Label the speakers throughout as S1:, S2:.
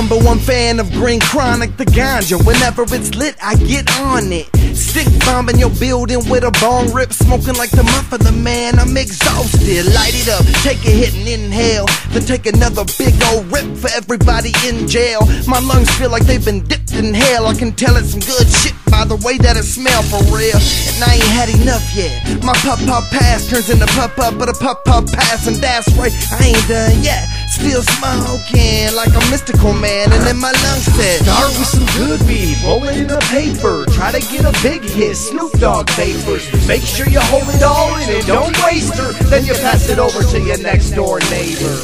S1: number one fan of Green Chronic, the ganja. Whenever it's lit, I get on it. Stick bombing your building with a bong rip, smoking like the muffler man. I'm exhausted. Light it up, take a hit and inhale, then take another big old rip for everybody in jail. My lungs feel like they've been dipped in hell. I can tell it's some good shit by the way that it smell for real. And I ain't had enough yet. My pop pop pass turns into pop up, but a pop pop pass, and that's right, I ain't done yet. Still smoking like a mystical man, and then my lungs said,
S2: Start with some good weed, roll in a paper. Try to get a big hit, Snoop Dogg papers. Make sure you hold it all in and don't waste her. Then you pass it over to your next door neighbor.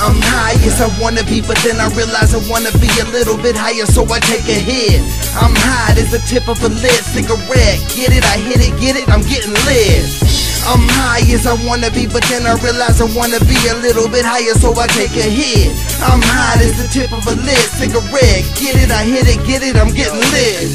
S1: I'm high as I wanna be, but then I realize I wanna be a little bit higher, so I take a hit. I'm high as the tip of a lit cigarette. Get it, I hit it, get it, I'm getting lit. I'm high as I wanna be, but then I realize I wanna be a little bit higher, so I take a hit. I'm high as the tip of a lit cigarette. Get it, I hit it, get it, I'm getting lit.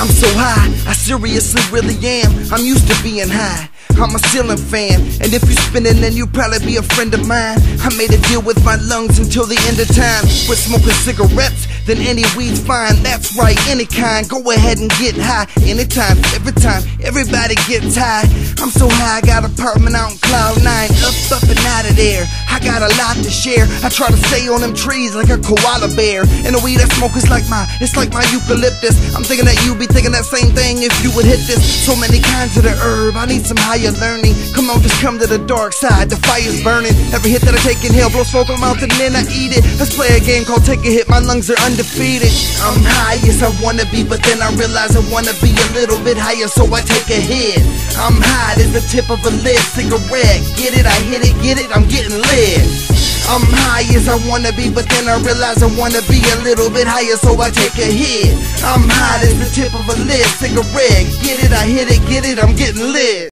S1: I'm so high, I seriously really am. I'm used to being high. I'm a ceiling fan, and if you're spinning, then you probably be a friend of mine. I made a deal with my lungs until the end of time. Quit smoking cigarettes, then any weed's fine. That's right, any kind. Go ahead and get high, anytime, every time. Everybody gets high. I'm so high, I got apartment out in cloud nine, up, up and out of there. I got a lot to share. I try to stay on them trees like a koala bear. And the weed I smoke is like my, it's like my eucalyptus. I'm thinking that you would be thinking that same thing if you would hit this. So many kinds of the herb. I need some higher learning. Come on, just come to the dark side. The fire's burning. Every hit that I take in hell blows smoke mouth and then I eat it. Let's play a game called Take a Hit. My lungs are undefeated. I'm high as I wanna be, but then I realize I wanna be a little bit higher, so I take a hit. I'm high as the tip of a lit cigarette. Get it, I hit it, get it, I'm getting lit. I'm high as I wanna be, but then I realize I wanna be a little bit higher, so I take a hit. I'm high as the tip of a lit cigarette. Get it, I hit it, get it, I'm getting lit.